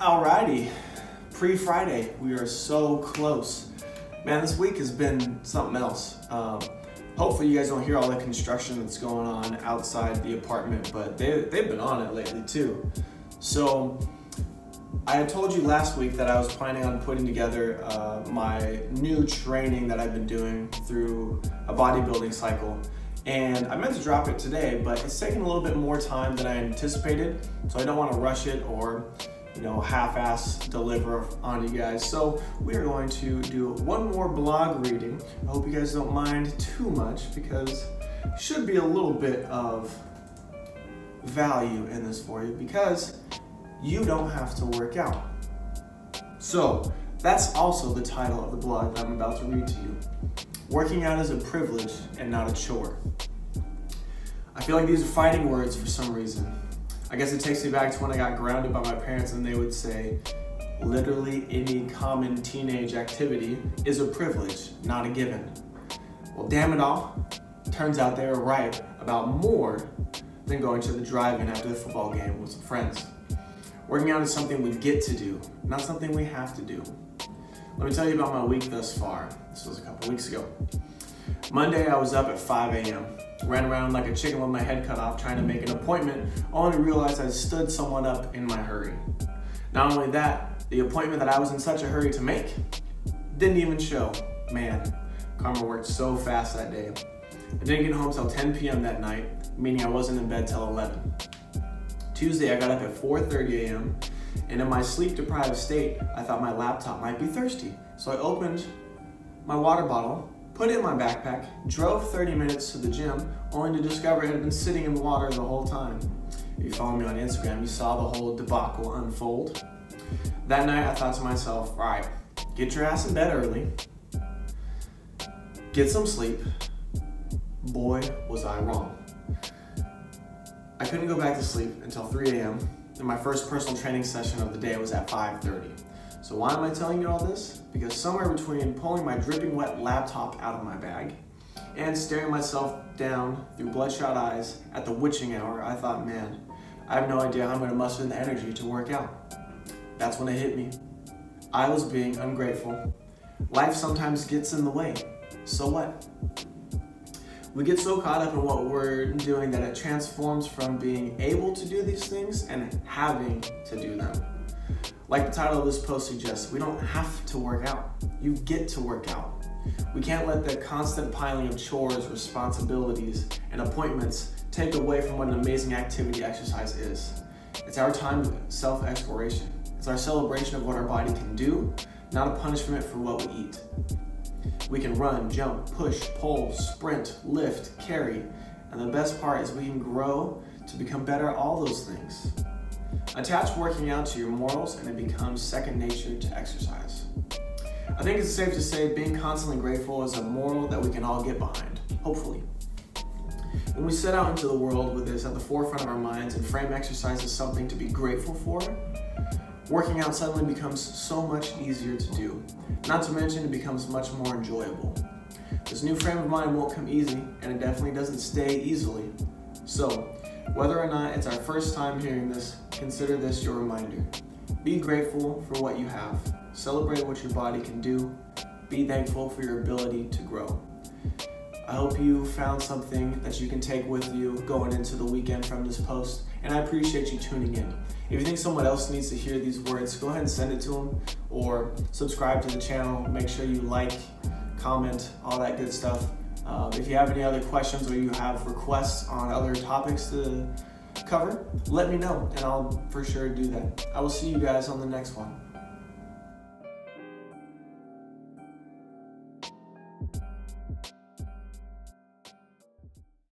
Alrighty, pre-Friday, we are so close. Man, this week has been something else. Um, hopefully you guys don't hear all the construction that's going on outside the apartment, but they, they've been on it lately too. So I had told you last week that I was planning on putting together uh, my new training that I've been doing through a bodybuilding cycle. And I meant to drop it today, but it's taking a little bit more time than I anticipated. So I don't want to rush it or you know, half-ass deliver on you guys. So we are going to do one more blog reading. I hope you guys don't mind too much because should be a little bit of value in this for you because you don't have to work out. So that's also the title of the blog that I'm about to read to you. Working out is a privilege and not a chore. I feel like these are fighting words for some reason. I guess it takes me back to when I got grounded by my parents and they would say, literally any common teenage activity is a privilege, not a given. Well, damn it all. Turns out they were right about more than going to the drive-in after the football game with some friends. Working out is something we get to do, not something we have to do. Let me tell you about my week thus far. This was a couple weeks ago. Monday, I was up at 5 a.m. Ran around like a chicken with my head cut off trying to make an appointment, only to realize I stood someone up in my hurry. Not only that, the appointment that I was in such a hurry to make didn't even show. Man, karma worked so fast that day. I didn't get home till 10 p.m. that night, meaning I wasn't in bed till 11. Tuesday, I got up at 4.30 a.m., and in my sleep-deprived state, I thought my laptop might be thirsty. So I opened my water bottle put it in my backpack, drove 30 minutes to the gym, only to discover it had been sitting in the water the whole time. If you follow me on Instagram, you saw the whole debacle unfold. That night, I thought to myself, all right, get your ass in bed early, get some sleep. Boy, was I wrong. I couldn't go back to sleep until 3 a.m., and my first personal training session of the day was at 5.30. So why am I telling you all this? Because somewhere between pulling my dripping wet laptop out of my bag and staring myself down through bloodshot eyes at the witching hour, I thought, man, I have no idea how I'm gonna muster the energy to work out. That's when it hit me. I was being ungrateful. Life sometimes gets in the way. So what? We get so caught up in what we're doing that it transforms from being able to do these things and having to do them. Like the title of this post suggests, we don't have to work out. You get to work out. We can't let the constant piling of chores, responsibilities, and appointments take away from what an amazing activity exercise is. It's our time of self-exploration. It's our celebration of what our body can do, not a punishment for what we eat. We can run, jump, push, pull, sprint, lift, carry, and the best part is we can grow to become better at all those things. Attach working out to your morals and it becomes second nature to exercise. I think it's safe to say being constantly grateful is a moral that we can all get behind, hopefully. When we set out into the world with this at the forefront of our minds and frame exercise as something to be grateful for, working out suddenly becomes so much easier to do. Not to mention it becomes much more enjoyable. This new frame of mind won't come easy, and it definitely doesn't stay easily. So, whether or not it's our first time hearing this, consider this your reminder. Be grateful for what you have. Celebrate what your body can do. Be thankful for your ability to grow. I hope you found something that you can take with you going into the weekend from this post, and I appreciate you tuning in. If you think someone else needs to hear these words, go ahead and send it to them or subscribe to the channel. Make sure you like, comment, all that good stuff. Um, if you have any other questions or you have requests on other topics to cover, let me know and I'll for sure do that. I will see you guys on the next one.